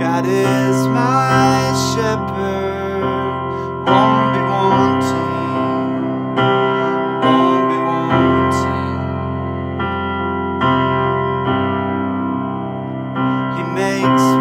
God is my shepherd.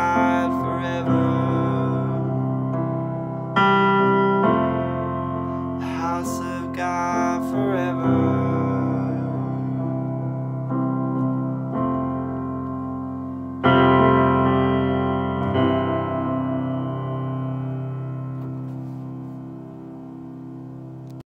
God forever.